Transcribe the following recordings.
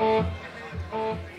Oh, oh.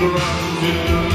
Became